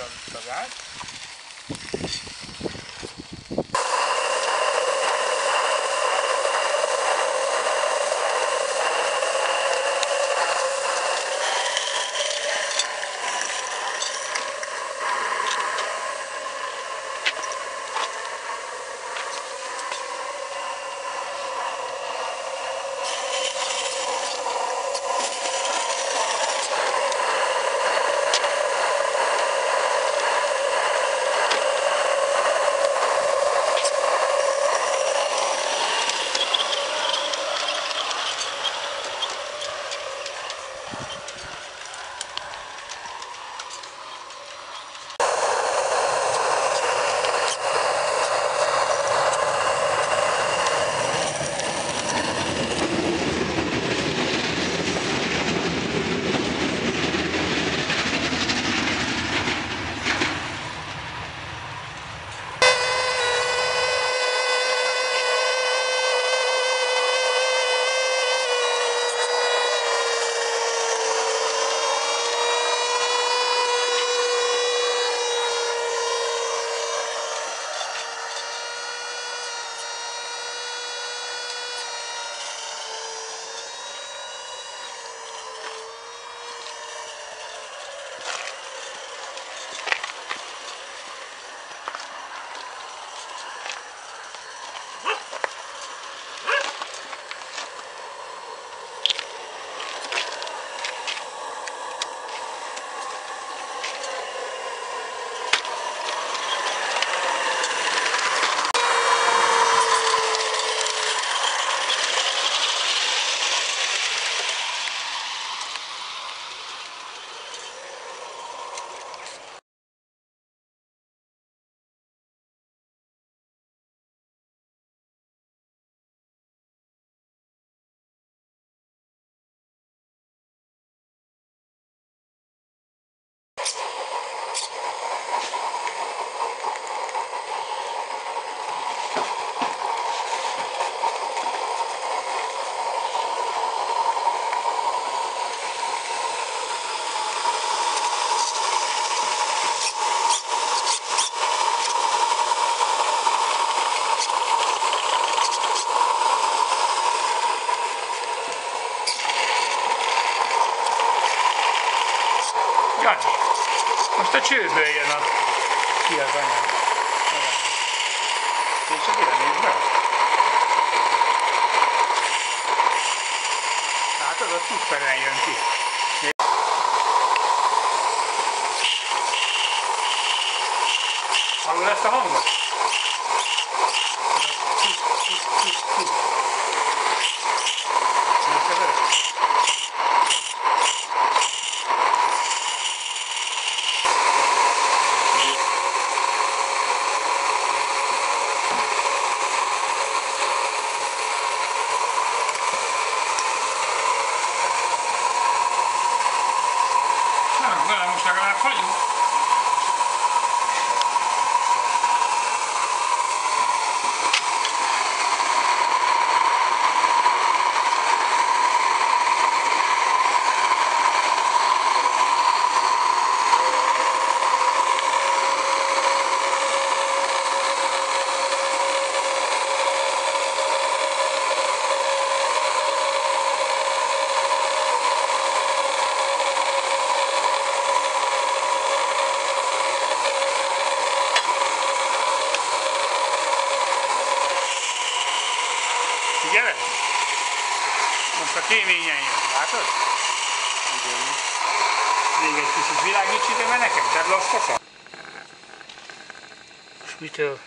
on for that. A csőből jön a... Ki az anyám? És a ide nézd meg. Látod, a szupperen jön ki. Hallod ezt a hangot? Na, vamos a grabar fallo. Kéményen jön, látod? Igen. Még egy kicsit világíts ide, mert nekem te laszkosan. És mitől?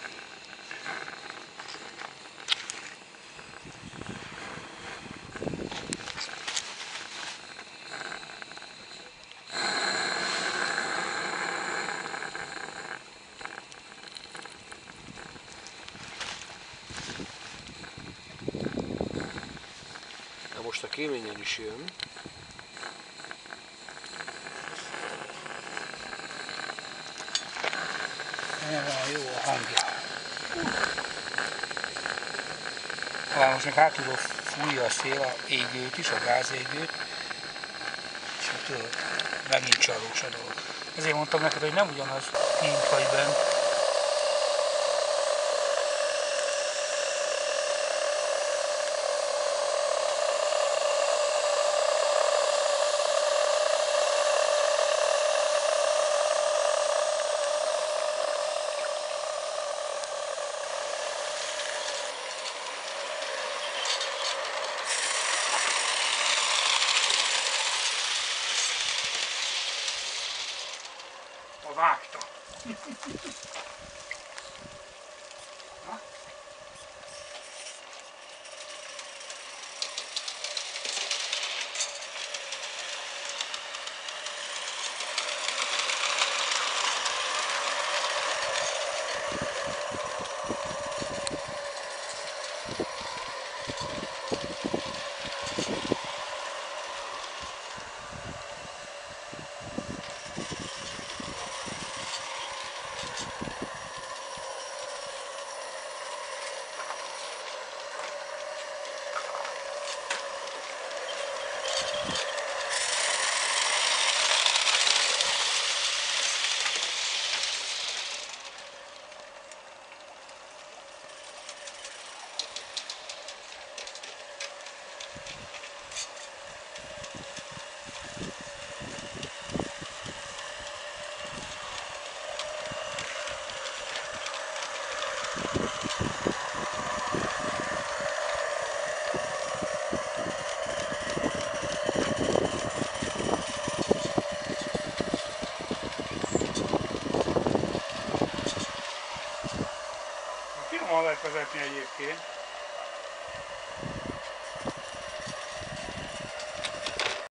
Most a kéményen is jön. Jó a hangja. Ha most meg hátulról fújja a szél a égőt is, a gázégőt, és tudod, megint csalós a dolog. Ezért mondtam neked, hogy nem ugyanaz kint vagy bent. A vezetni egyébként.